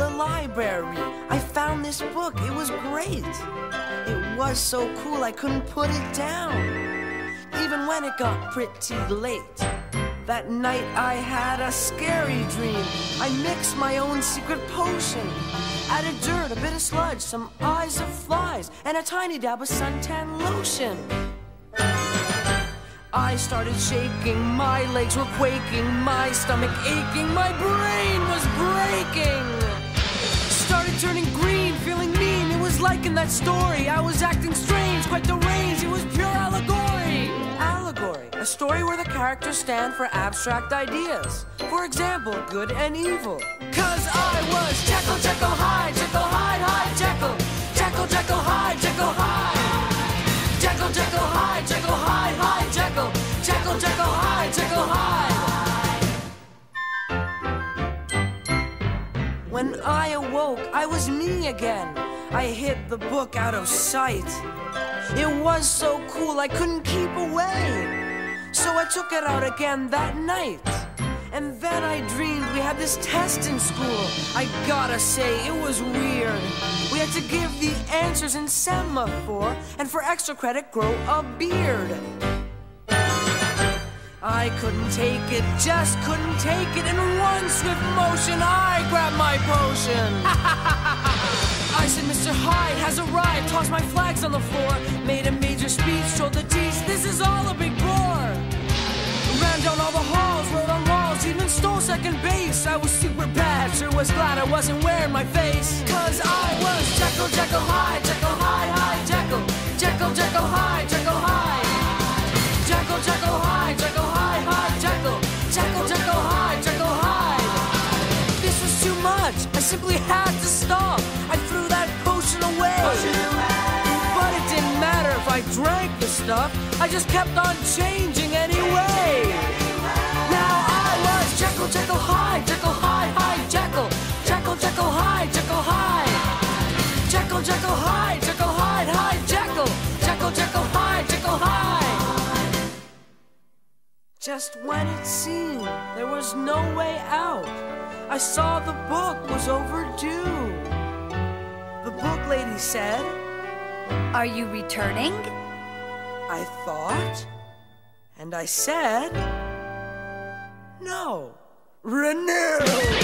the library. I found this book. It was great. It was so cool I couldn't put it down. Even when it got pretty late. That night I had a scary dream. I mixed my own secret potion. Added dirt, a bit of sludge, some eyes of flies, and a tiny dab of suntan lotion. I started shaking, my legs were quaking, my stomach aching, my brain was breaking. Started turning green, feeling mean. It was like in that story. I was acting strange, quite deranged. It was pure allegory. Allegory, a story where the characters stand for abstract ideas. For example, good and evil. Cause I When I awoke, I was me again. I hid the book out of sight. It was so cool, I couldn't keep away. So I took it out again that night. And then I dreamed we had this test in school. I gotta say, it was weird. We had to give the answers in semaphore, and for extra credit, grow a beard. I couldn't take it, just couldn't take it. In one swift motion, I grabbed my potion. I said, Mr. Hyde has arrived, tossed my flags on the floor, made a major speech, told the teach, this is all a big bore. Ran down all the halls, wrote on walls, even stole second base. I was super bad, sure was glad I wasn't wearing my face. Simply had to stop. I threw that potion away. But it didn't matter if I drank the stuff, I just kept on changing anyway. Now I was Jekyll, Jekyll, Hyde, Jekyll, Hyde, Hyde, Jekyll. Jekyll, Jekyll, Hyde, Jekyll, Hyde. Jekyll, Jekyll, Hyde, Jekyll, Hyde, Hyde, Jekyll. Jekyll, Jekyll, Hyde, Jekyll, Hyde. Just when it seemed there was no way out, I saw the book was overdue. The book lady said, Are you returning? I thought, and I said, no, renew.